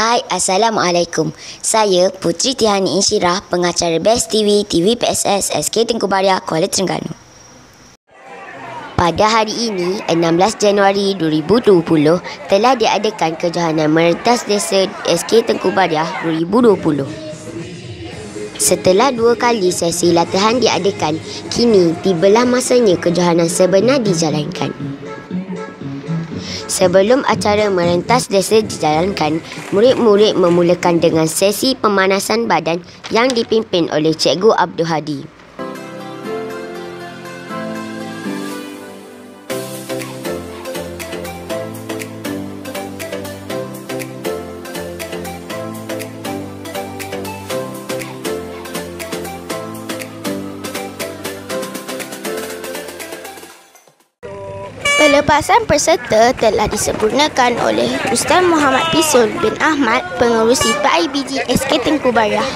Hai, Assalamualaikum. Saya Putri Tihani Insyirah, pengacara Best TV, TV PSS, SK Tengku Baria, Kuala Terengganu. Pada hari ini, 16 Januari 2020, telah diadakan kejohanan merentas desa SK Tengku Baria 2020. Setelah dua kali sesi latihan diadakan, kini tibalah masanya kejohanan sebenar dijalankan. Sebelum acara merentas desa dijalankan, murid-murid memulakan dengan sesi pemanasan badan yang dipimpin oleh Cikgu Abdul Hadi. Pelepasan peserta telah disempurnakan oleh Ustaz Muhammad Pisul bin Ahmad, pengurusi PIBG SK Tengku Baria.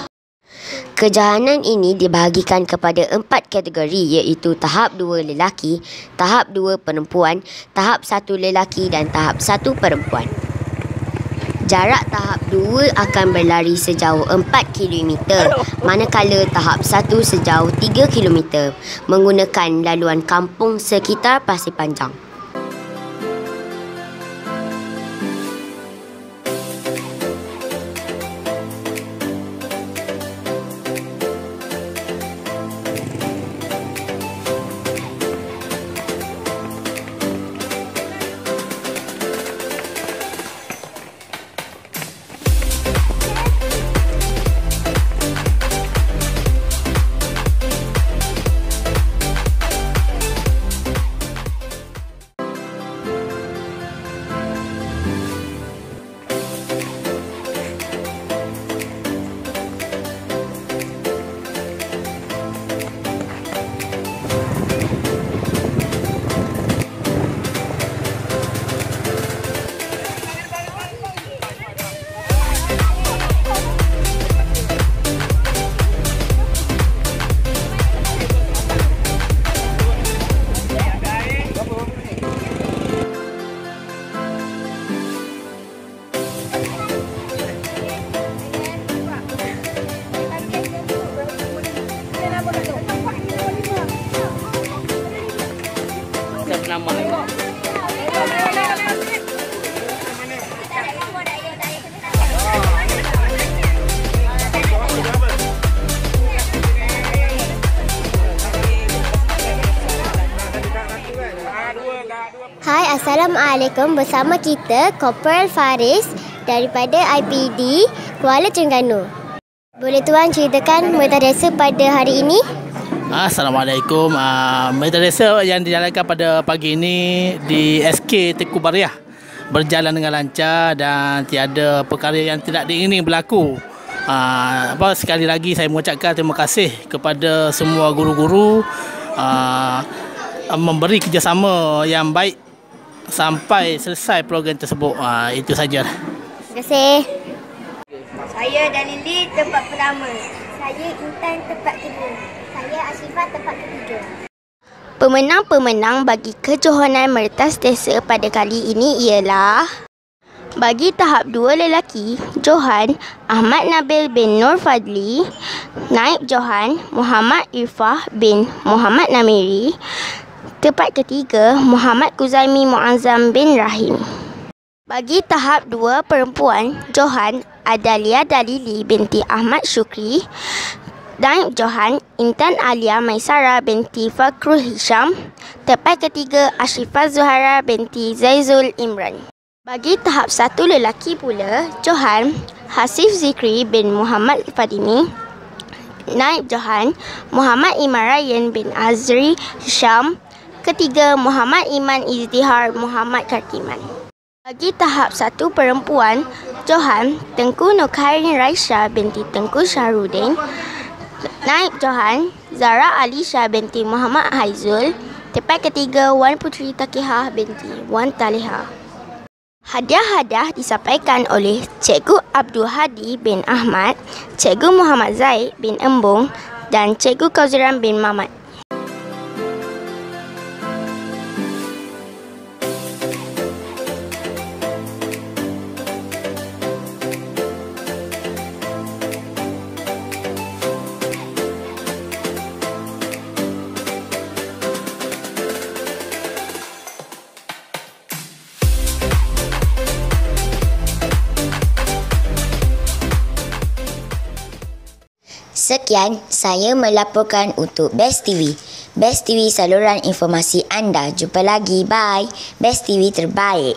Kejohanan ini dibahagikan kepada empat kategori iaitu tahap dua lelaki, tahap dua perempuan, tahap satu lelaki dan tahap satu perempuan. Jarak tahap dua akan berlari sejauh 4 km manakala tahap satu sejauh 3 km menggunakan laluan kampung sekitar Pasir Panjang. Hai, Assalamualaikum. Bersama kita Corporal Faris daripada IPD Kuala Terengganu. Boleh tuan ceritakan metadesa pada hari ini? Assalamualaikum. Uh, metadesa yang dijalankan pada pagi ini di SK Teku Bariah berjalan dengan lancar dan tiada perkara yang tidak diingini berlaku. Uh, apa sekali lagi saya mengucapkan terima kasih kepada semua guru-guru uh, memberi kerjasama yang baik sampai selesai program tersebut. Uh, itu saja. Terima kasih. Saya Dalili tempat pertama. Saya Intan tempat kedua. Saya Asifah tempat ketiga. Pemenang-pemenang bagi kejohanan meretas desa pada kali ini ialah bagi tahap dua lelaki, Johan Ahmad Nabil bin Nur Fadli, naib Johan Muhammad Irfah bin Muhammad Namiri, tempat ketiga Muhammad Kuzaimi Muazzam bin Rahim. Bagi tahap dua perempuan, Johan Adalia Dalili binti Ahmad Syukri, Naib Johan Intan Alia Maisara binti Fakrul Hisham, tempat ketiga Ashifah Zuhara binti Zaizul Imran. Bagi tahap satu lelaki pula, Johan Hasif Zikri bin Muhammad Fadimi, Naib Johan Muhammad Imarayan bin Azri Hisham, ketiga Muhammad Iman Izdihar Muhammad Kartiman. Bagi tahap satu perempuan, Johan Tengku Nukhairin Raisha binti Tengku Syahrudin, Naib Johan Zara Alisha binti Muhammad Haizul, tempat ketiga Wan Putri Takihah binti Wan Talihah. Hadiah-hadiah disampaikan oleh Cikgu Abdul Hadi bin Ahmad, Cikgu Muhammad Zaid bin Embung dan Cikgu Kauziran bin Mamat. Sekian saya melaporkan untuk Best TV. Best TV saluran informasi anda. Jumpa lagi. Bye. Best TV terbaik.